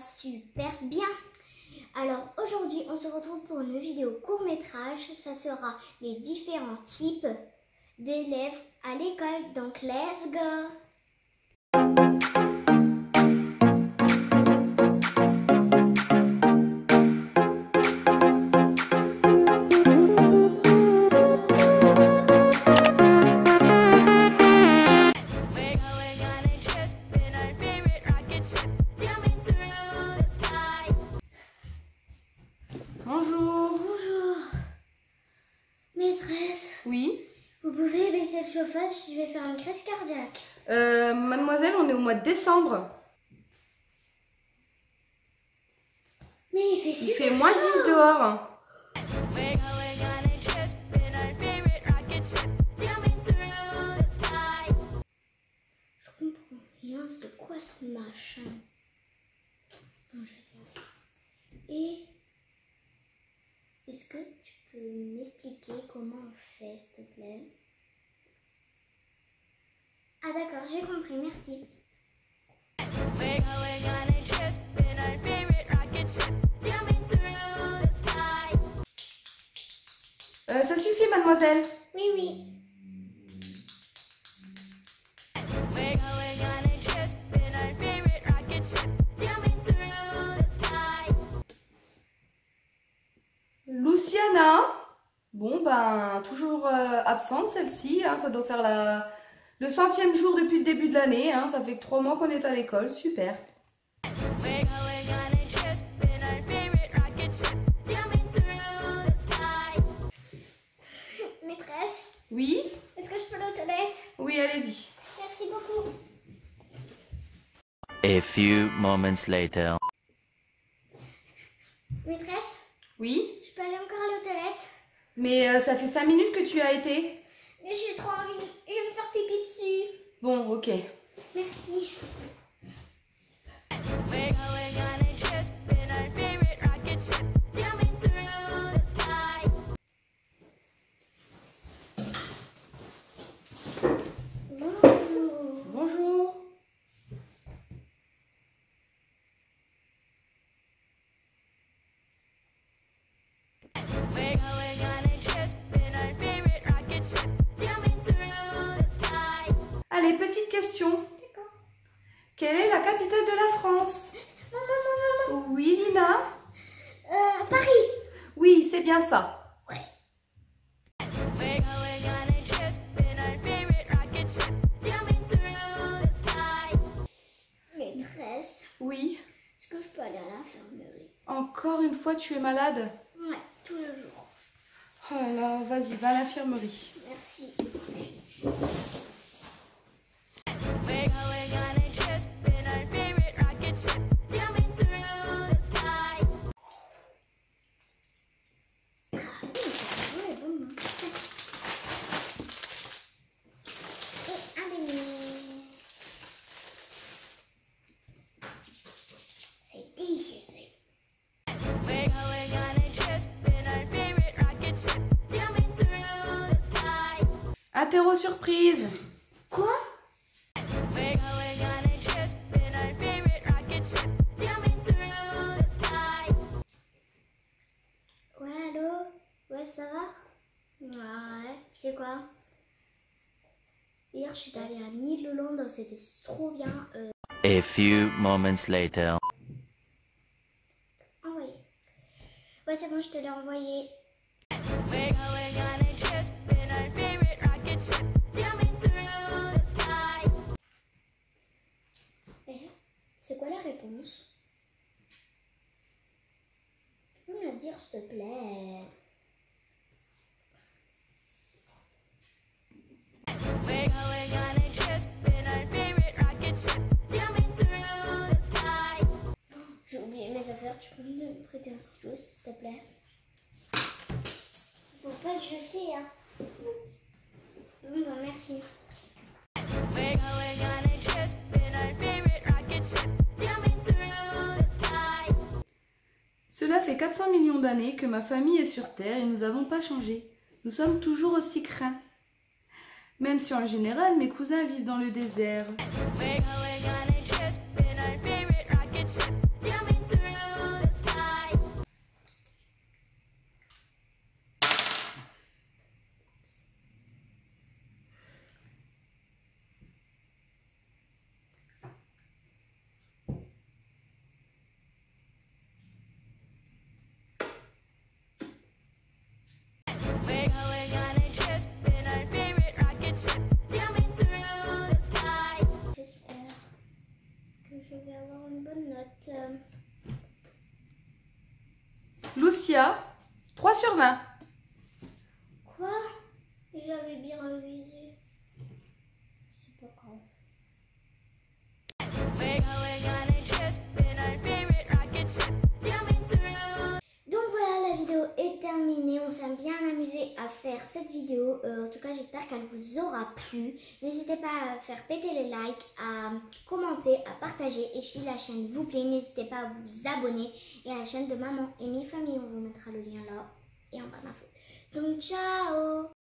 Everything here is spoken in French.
super bien. Alors aujourd'hui, on se retrouve pour une vidéo court métrage. Ça sera les différents types d'élèves à l'école. Donc let's go Bonjour. Bonjour Maîtresse, Oui. vous pouvez baisser le chauffage, je vais faire une crise cardiaque. Euh, mademoiselle, on est au mois de décembre. Mais il fait Il super fait moins 10 chaud. dehors. Je comprends rien, c'est quoi ce machin? Et est-ce que tu peux m'expliquer comment on fait, s'il te plaît? Ah d'accord, j'ai compris, merci. Euh, ça suffit, mademoiselle? Oui, oui. Bon, ben, toujours euh, absente celle-ci. hein, ça doit faire la... le centième jour depuis le début de l'année. hein, ça fait que trois mois qu'on est à l'école. Super. Maîtresse, Oui? est-ce que je peux aller aux toilettes? Oui, allez-y. Merci beaucoup. A few moments later. Maîtresse, Oui je peux aller encore aller aux toilettes Mais euh, ça fait cinq minutes que tu as été. Mais j'ai trop envie, je vais me faire pipi dessus. Bon, ok. Merci. Sky. Allez, petite question. Quelle est la capitale de la France? Maman, maman, maman. Oui, Lina Euh, Paris. Oui, c'est bien ça. Sky. Maîtresse, Oui. est-ce que je peux aller à l'infirmerie Encore une fois, tu es malade? Ouais, tous les jours. Oh là là, vas-y, va à l'infirmerie. Merci. We're going on a trip in our favorite rocket ship, zooming through the sky. Oui, ça va, bon. Et un bébé. C'est délicieux. ça. We're going on a trip in our favorite rocket ship, zooming through the sky. Interro surprise. Quoi? Ouais, ça va? Ouais, tu sais quoi? Hier, je suis allée à Nîmes-le-Land, c'était trop bien. Euh, A few moments later. envoyé. Ouais, c'est bon, je te l'ai envoyé. Eh, c'est quoi la réponse? Tu peux me la dire, s'il te plaît? Plaît pas jeter, hein Bon, bah, merci. Cela fait 400 millions d'années que ma famille est sur Terre et nous n'avons pas changé. Nous sommes toujours aussi craints. Même si en général mes cousins vivent dans le désert. Lucia, 3 sur 20. Quoi? J'avais bien révisé. C'est pas grave. Cette vidéo. Euh, en tout cas, j'espère qu'elle vous aura plu. N'hésitez pas à faire péter les likes, à commenter, à partager. Et si la chaîne vous plaît, n'hésitez pas à vous abonner. Et à la chaîne de Maman et Mi Famille, on vous mettra le lien là et en bas d'infos. Donc ciao